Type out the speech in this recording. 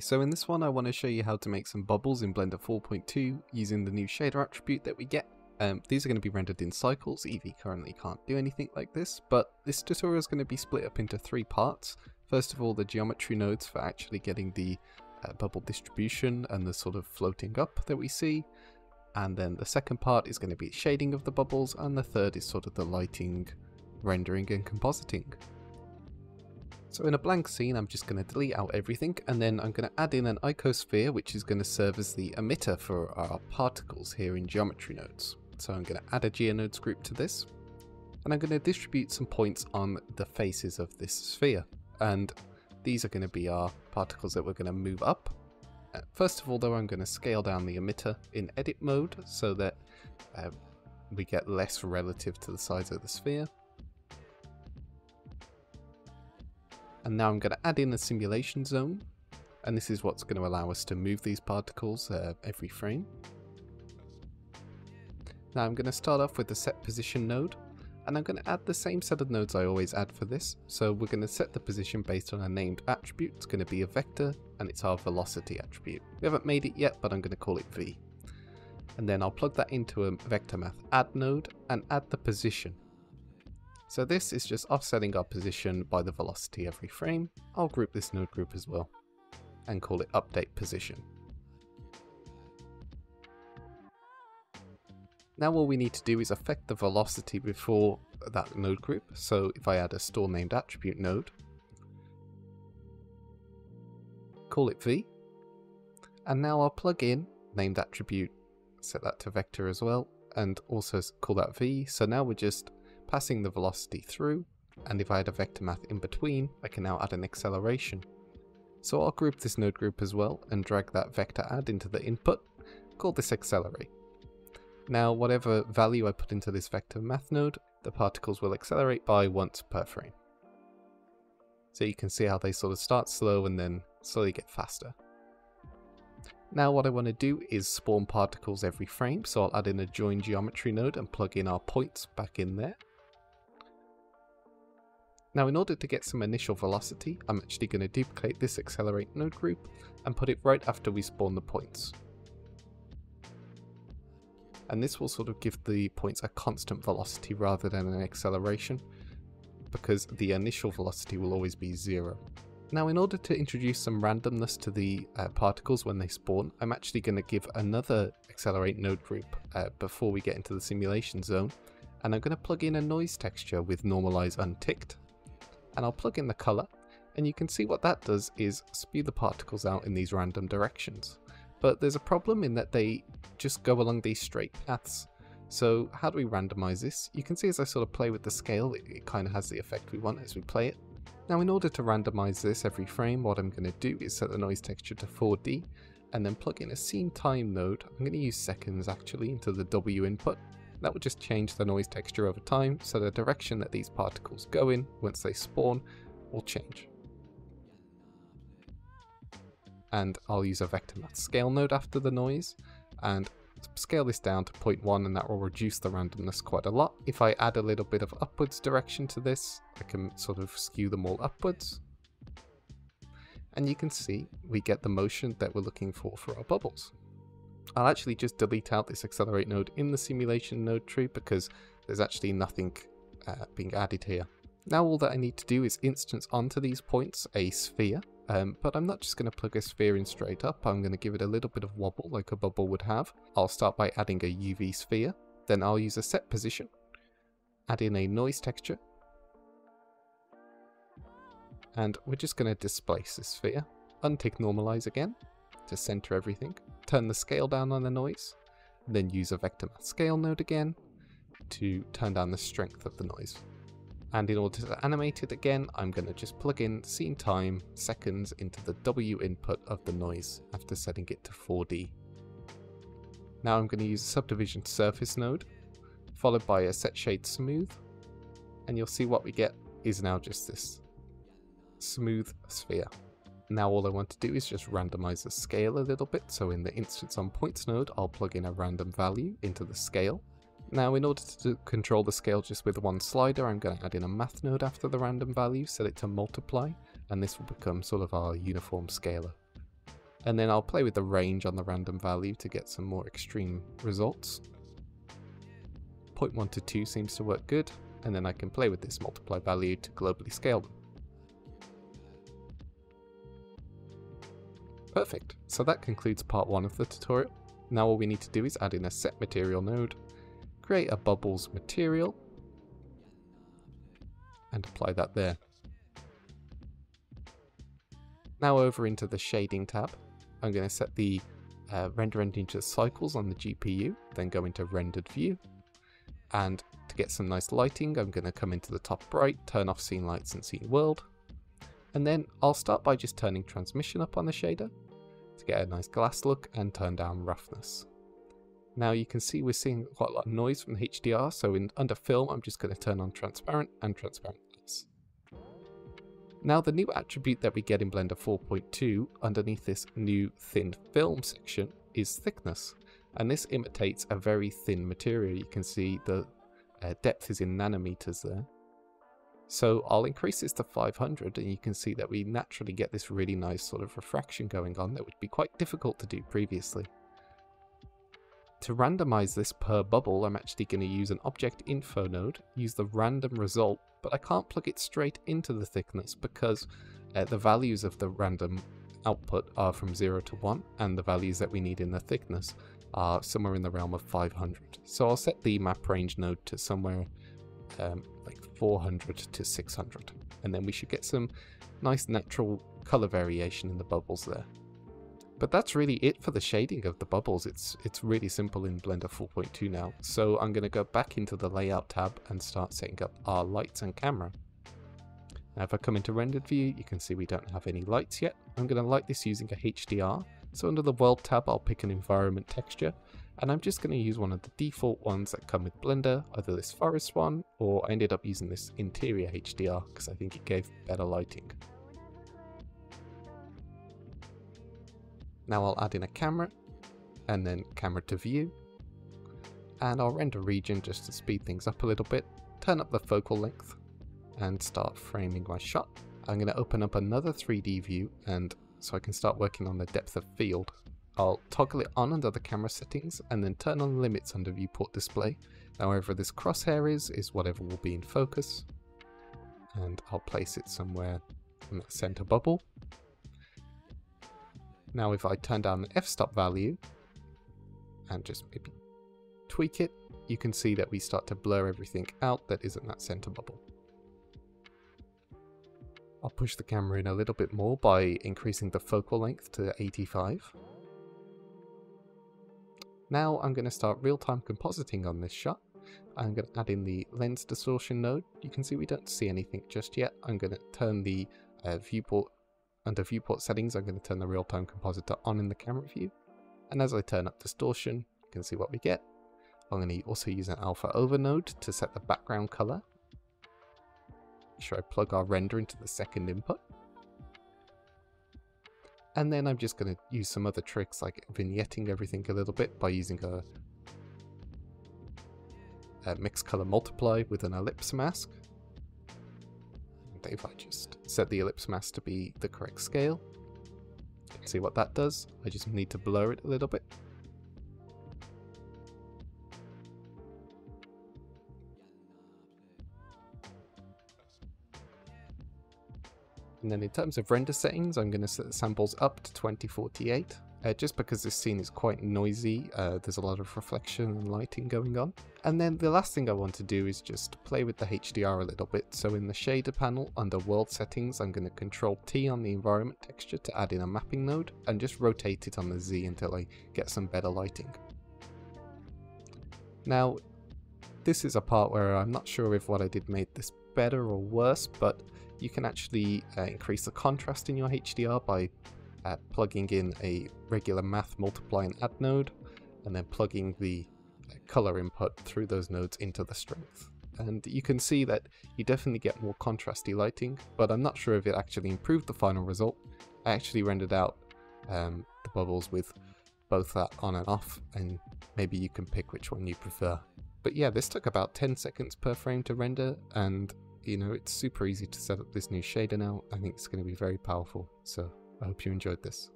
So in this one I want to show you how to make some bubbles in Blender 4.2 using the new shader attribute that we get. Um, these are going to be rendered in cycles, Eevee currently can't do anything like this, but this tutorial is going to be split up into three parts. First of all the geometry nodes for actually getting the uh, bubble distribution and the sort of floating up that we see, and then the second part is going to be shading of the bubbles, and the third is sort of the lighting, rendering and compositing. So in a blank scene, I'm just going to delete out everything, and then I'm going to add in an icosphere, which is going to serve as the emitter for our particles here in geometry nodes. So I'm going to add a geonodes group to this, and I'm going to distribute some points on the faces of this sphere. And these are going to be our particles that we're going to move up. Uh, first of all, though, I'm going to scale down the emitter in edit mode so that uh, we get less relative to the size of the sphere. And now I'm going to add in a simulation zone. And this is what's going to allow us to move these particles uh, every frame. Now I'm going to start off with the set position node. And I'm going to add the same set of nodes I always add for this. So we're going to set the position based on a named attribute. It's going to be a vector and it's our velocity attribute. We haven't made it yet, but I'm going to call it v. And then I'll plug that into a vector math add node and add the position. So this is just offsetting our position by the velocity every frame. I'll group this node group as well and call it update position. Now all we need to do is affect the velocity before that node group. So if I add a store named attribute node, call it v, and now I'll plug in named attribute, set that to vector as well, and also call that v. So now we're just passing the velocity through, and if I add a vector math in between, I can now add an acceleration. So I'll group this node group as well and drag that vector add into the input, call this accelerate. Now whatever value I put into this vector math node, the particles will accelerate by once per frame. So you can see how they sort of start slow and then slowly get faster. Now what I want to do is spawn particles every frame, so I'll add in a join geometry node and plug in our points back in there. Now in order to get some initial velocity, I'm actually going to duplicate this accelerate node group and put it right after we spawn the points. And this will sort of give the points a constant velocity rather than an acceleration, because the initial velocity will always be zero. Now in order to introduce some randomness to the uh, particles when they spawn, I'm actually going to give another accelerate node group uh, before we get into the simulation zone, and I'm going to plug in a noise texture with normalize unticked and I'll plug in the color and you can see what that does is spew the particles out in these random directions. But there's a problem in that they just go along these straight paths. So how do we randomize this? You can see as I sort of play with the scale, it, it kind of has the effect we want as we play it. Now in order to randomize this every frame, what I'm going to do is set the noise texture to 4D and then plug in a scene time node. I'm going to use seconds actually into the W input that will just change the noise texture over time, so the direction that these particles go in once they spawn will change. And I'll use a vector math scale node after the noise, and scale this down to 0.1 and that will reduce the randomness quite a lot. If I add a little bit of upwards direction to this, I can sort of skew them all upwards. And you can see we get the motion that we're looking for for our bubbles. I'll actually just delete out this accelerate node in the simulation node tree because there's actually nothing uh, being added here. Now all that I need to do is instance onto these points a sphere, um, but I'm not just going to plug a sphere in straight up, I'm going to give it a little bit of wobble like a bubble would have. I'll start by adding a UV sphere, then I'll use a set position, add in a noise texture, and we're just going to displace the sphere, untick normalize again to center everything, turn the scale down on the noise, then use a vector math scale node again to turn down the strength of the noise. And in order to animate it again, I'm going to just plug in scene time seconds into the W input of the noise after setting it to 4D. Now I'm going to use a subdivision surface node, followed by a set shade smooth, and you'll see what we get is now just this smooth sphere. Now all I want to do is just randomize the scale a little bit, so in the instance on points node, I'll plug in a random value into the scale. Now in order to control the scale just with one slider, I'm going to add in a math node after the random value, set it to multiply, and this will become sort of our uniform scaler. And then I'll play with the range on the random value to get some more extreme results. 0.1 to 2 seems to work good, and then I can play with this multiply value to globally scale them. Perfect, so that concludes part 1 of the tutorial. Now all we need to do is add in a set material node, create a bubbles material, and apply that there. Now over into the shading tab, I'm going to set the uh, render engine to cycles on the GPU, then go into rendered view. And to get some nice lighting, I'm going to come into the top right, turn off scene lights and scene world. And then I'll start by just turning transmission up on the shader to get a nice glass look and turn down roughness. Now you can see we're seeing quite a lot of noise from the HDR, so in under film I'm just going to turn on transparent and transparent glass. Now the new attribute that we get in Blender 4.2 underneath this new thin film section is thickness. And this imitates a very thin material. You can see the uh, depth is in nanometers there. So I'll increase this to 500 and you can see that we naturally get this really nice sort of refraction going on that would be quite difficult to do previously. To randomize this per bubble, I'm actually going to use an object info node, use the random result but I can't plug it straight into the thickness because uh, the values of the random output are from 0 to 1 and the values that we need in the thickness are somewhere in the realm of 500. So I'll set the map range node to somewhere um, like 400 to 600 and then we should get some nice natural color variation in the bubbles there. But that's really it for the shading of the bubbles. It's it's really simple in Blender 4.2 now. So I'm going to go back into the layout tab and start setting up our lights and camera. Now if I come into rendered view, you can see we don't have any lights yet. I'm going to light this using a HDR. So under the world tab, I'll pick an environment texture. And I'm just going to use one of the default ones that come with Blender, either this forest one, or I ended up using this interior HDR because I think it gave better lighting. Now I'll add in a camera and then camera to view and I'll render region just to speed things up a little bit, turn up the focal length and start framing my shot. I'm going to open up another 3D view and so I can start working on the depth of field. I'll toggle it on under the camera settings and then turn on limits under viewport display. Now wherever this crosshair is, is whatever will be in focus. And I'll place it somewhere in the center bubble. Now if I turn down the f-stop value and just maybe tweak it, you can see that we start to blur everything out that isn't that center bubble. I'll push the camera in a little bit more by increasing the focal length to 85. Now I'm going to start real-time compositing on this shot. I'm going to add in the lens distortion node. You can see we don't see anything just yet. I'm going to turn the uh, viewport under viewport settings, I'm going to turn the real-time compositor on in the camera view. And as I turn up distortion, you can see what we get. I'm going to also use an alpha over node to set the background color. Make sure I plug our render into the second input. And then I'm just going to use some other tricks like vignetting everything a little bit by using a, a mix color multiply with an ellipse mask And if I just set the ellipse mask to be the correct scale, see what that does. I just need to blur it a little bit. And then in terms of render settings, I'm going to set the samples up to 2048 uh, just because this scene is quite noisy, uh, there's a lot of reflection and lighting going on. And then the last thing I want to do is just play with the HDR a little bit. So in the shader panel under world settings, I'm going to control T on the environment texture to add in a mapping node and just rotate it on the Z until I get some better lighting. Now, this is a part where I'm not sure if what I did made this better or worse, but you can actually uh, increase the contrast in your HDR by at plugging in a regular math multiply and add node, and then plugging the uh, color input through those nodes into the strength. And you can see that you definitely get more contrasty lighting, but I'm not sure if it actually improved the final result. I actually rendered out um, the bubbles with both that on and off, and maybe you can pick which one you prefer. But yeah, this took about 10 seconds per frame to render, and you know, it's super easy to set up this new shader now. I think it's going to be very powerful, so I hope you enjoyed this.